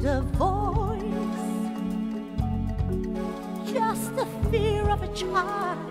tender voice, just the fear of a child